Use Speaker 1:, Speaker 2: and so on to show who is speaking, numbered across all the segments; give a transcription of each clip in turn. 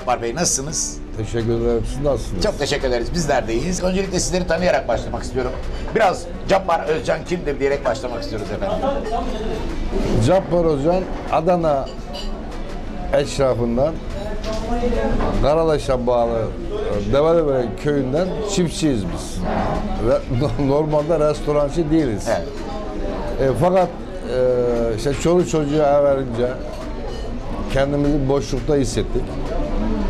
Speaker 1: Cabbar Bey nasılsınız?
Speaker 2: Teşekkür ederim. Siz nasılsınız?
Speaker 1: Çok teşekkür ederiz. Bizler de iyiyiz. Öncelikle sizleri tanıyarak başlamak istiyorum. Biraz Cabbar Özcan kimdir diyerek başlamak istiyoruz efendim.
Speaker 2: Cabbar Özcan Adana eşrafından Karalaş'a bağlı e, Develebere köyünden çiftçiyiz biz. Ve normalde restorancı değiliz.
Speaker 1: Evet.
Speaker 2: E, fakat e, işte çoluk çocuğa verince kendimizi boşlukta hissettik.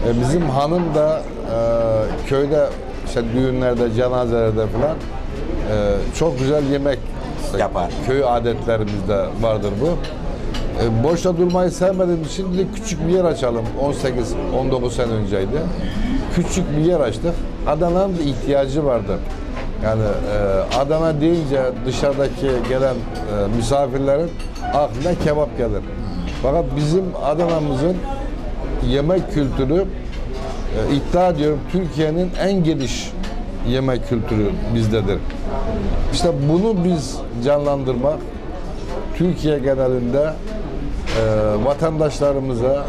Speaker 2: E, bizim hanım da e, köyde işte düğünlerde, cenazelerde falan e, çok güzel yemek
Speaker 1: Yapar.
Speaker 2: Köy adetlerimizde vardır bu. E, boşta durmayı sevmediğim için dedik küçük bir yer açalım. 18-19 sene önceydi. Küçük bir yer açtık. Adana'nın da ihtiyacı vardı. Yani e, Adana deyince dışarıdaki gelen e, misafirlerin aklına kebap gelir. Fakat bizim Adana'mızın yemek kültürü e, iddia ediyorum Türkiye'nin en geniş yemek kültürü bizdedir. İşte bunu biz canlandırmak Türkiye genelinde e, vatandaşlarımıza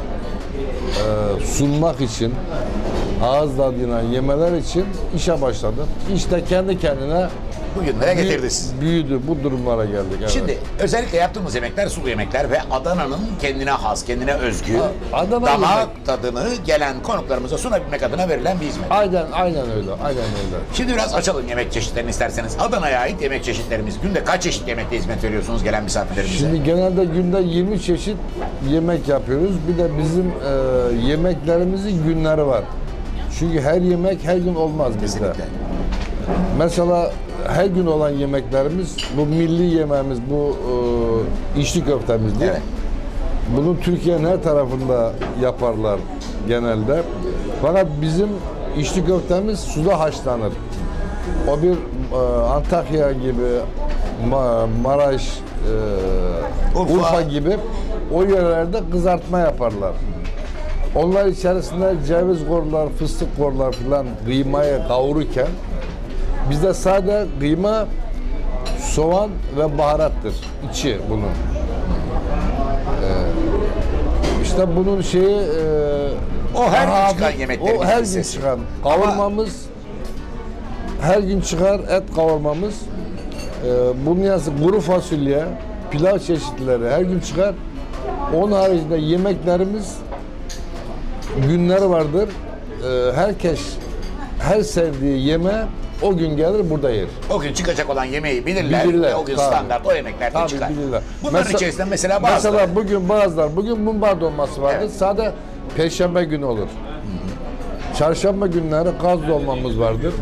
Speaker 2: e, sunmak için ağız tadıyla yemeler için işe başladık. İşte kendi kendine
Speaker 1: Bugünlere
Speaker 2: büyü-
Speaker 1: getirdi sizi.
Speaker 2: büyüdü. Bu durumlara geldik. Evet.
Speaker 1: Şimdi özellikle yaptığımız yemekler sulu yemekler ve Adana'nın kendine has, kendine özgü
Speaker 2: Adana
Speaker 1: damak
Speaker 2: yemek.
Speaker 1: tadını gelen konuklarımıza sunabilmek adına verilen bir hizmet.
Speaker 2: aynen aynen öyle. Aynen öyle.
Speaker 1: Şimdi biraz açalım yemek çeşitlerini isterseniz. Adana'ya ait yemek çeşitlerimiz. Günde kaç çeşit yemekle hizmet veriyorsunuz gelen misafirlerimize?
Speaker 2: Şimdi genelde günde 20 çeşit yemek yapıyoruz. Bir de bizim e, yemeklerimizin günleri var. Çünkü her yemek her gün olmaz bizde. Mesela her gün olan yemeklerimiz bu milli yemeğimiz bu e, içli köftemiz diye.
Speaker 1: Evet.
Speaker 2: Bunu Türkiye'nin her tarafında yaparlar genelde. Fakat bizim içli köftemiz suda haşlanır. O bir e, Antakya gibi Ma- Maraş, e,
Speaker 1: Urfa.
Speaker 2: Urfa. gibi o yerlerde kızartma yaparlar. Onlar içerisinde ceviz korlar, fıstık korlar filan kıymayı kavururken bizde sade kıyma, soğan ve baharattır içi bunun. Ee, işte bunun şeyi e,
Speaker 1: O her gün
Speaker 2: hafif-
Speaker 1: çıkan yemeklerin
Speaker 2: O her gün çıkan. Kavurmamız her gün çıkar et kavurmamız. Ee, bunun yanı kuru fasulye, pilav çeşitleri her gün çıkar. Onun haricinde yemeklerimiz günleri vardır. Ee, herkes her sevdiği yeme o gün gelir burada yer.
Speaker 1: O gün çıkacak olan yemeği bilirler,
Speaker 2: Bilirler,
Speaker 1: o gün
Speaker 2: tabii.
Speaker 1: standart o yemeklerden
Speaker 2: Tabii
Speaker 1: çıkar.
Speaker 2: bilirler.
Speaker 1: Bunların
Speaker 2: Mesela-
Speaker 1: içerisinde mesela bazıları.
Speaker 2: Mesela bugün bazılar, bugün mumbar dolması vardır.
Speaker 1: Evet.
Speaker 2: Sade perşembe günü olur. Çarşamba günleri kaz dolmamız vardır.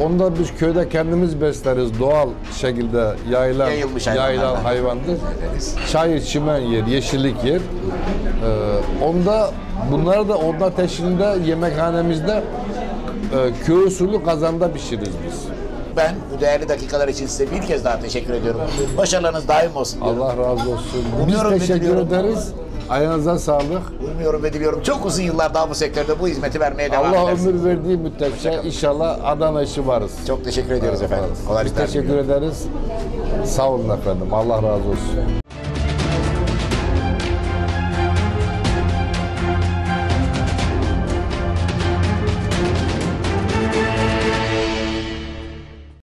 Speaker 2: Onda biz köyde kendimiz besleriz. Doğal şekilde yayılan, yayılan hayvandır. Çayır, çimen yer, yeşillik yer. Ee, onda bunları da onda teşhirinde yemekhanemizde e, köy usulü kazanda pişiririz biz.
Speaker 1: Ben bu değerli dakikalar için size bir kez daha teşekkür ediyorum. Başarılarınız daim olsun diyorum.
Speaker 2: Allah razı olsun.
Speaker 1: Umuyorum ve
Speaker 2: Biz teşekkür
Speaker 1: diliyorum.
Speaker 2: ederiz. Ayağınıza sağlık.
Speaker 1: Umuyorum ve diliyorum. Çok uzun yıllar daha bu sektörde bu hizmeti vermeye devam
Speaker 2: Allah
Speaker 1: edersiniz.
Speaker 2: ömür verdiği müddetçe inşallah Adana işi varız.
Speaker 1: Çok teşekkür ediyoruz efendim.
Speaker 2: Biz
Speaker 1: Kolaylıklar
Speaker 2: teşekkür
Speaker 1: diliyorum.
Speaker 2: ederiz. Sağ olun efendim. Allah razı olsun.